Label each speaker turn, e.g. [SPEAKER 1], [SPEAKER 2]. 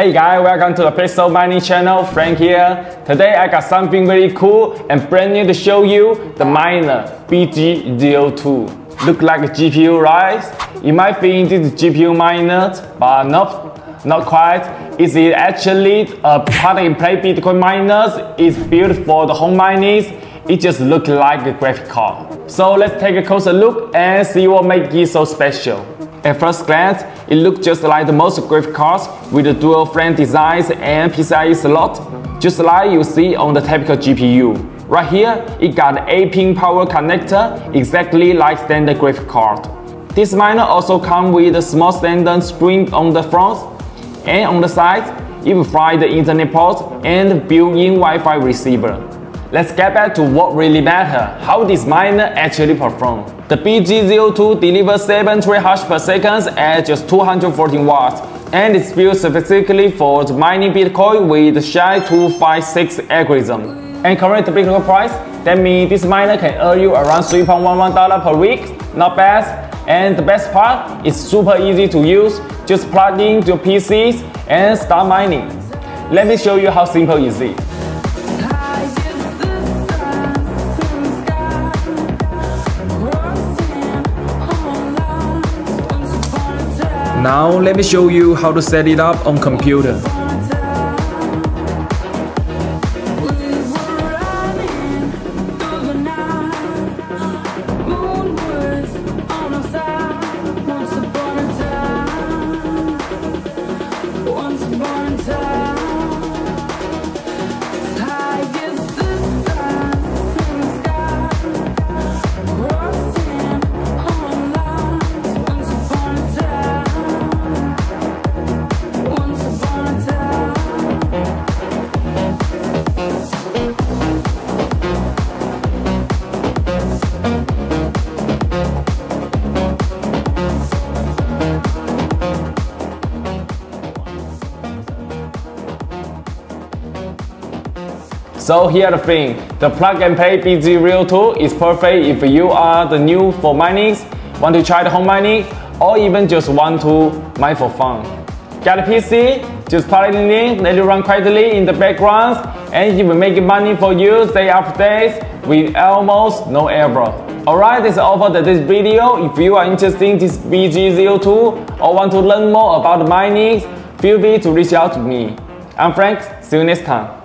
[SPEAKER 1] Hey guys, welcome to the Apexto Mining channel, Frank here. Today I got something really cool and brand new to show you, the miner BG02. Look like a GPU, right? You might think this is GPU miner, but not, not quite. Is it actually a plug and play Bitcoin miners? It's built for the home miners. It just looks like a graphic card. So let's take a closer look and see what makes it so special. At first glance, it looks just like the most graphic cards with dual frame designs and PCIe slot, just like you see on the typical GPU. Right here, it got an 8-pin power connector, exactly like standard graphic card. This miner also comes with a small standard screen on the front, and on the side, it will fly the Ethernet port and built-in Wi-Fi receiver. Let's get back to what really matters, how this miner actually performs. The BG02 delivers 7 terahash per second at just 214 watts, and it's built specifically for mining Bitcoin with SHA-256 algorithm. And current Bitcoin price, that means this miner can earn you around $3.11 per week, not bad. And the best part, it's super easy to use, just plug in your PCs and start mining. Let me show you how simple is it. Now let me show you how to set it up on computer. So here the thing, the plug and play BG02 is perfect if you are the new for mining, want to try the home mining, or even just want to mine for fun. Got a PC? Just plug it in, let it run quietly in the background, and it will make money for you day after day with almost no error. Alright, that's all for this video. If you are interested in this BG02 or want to learn more about mining, feel free to reach out to me. I'm Frank, see you next time.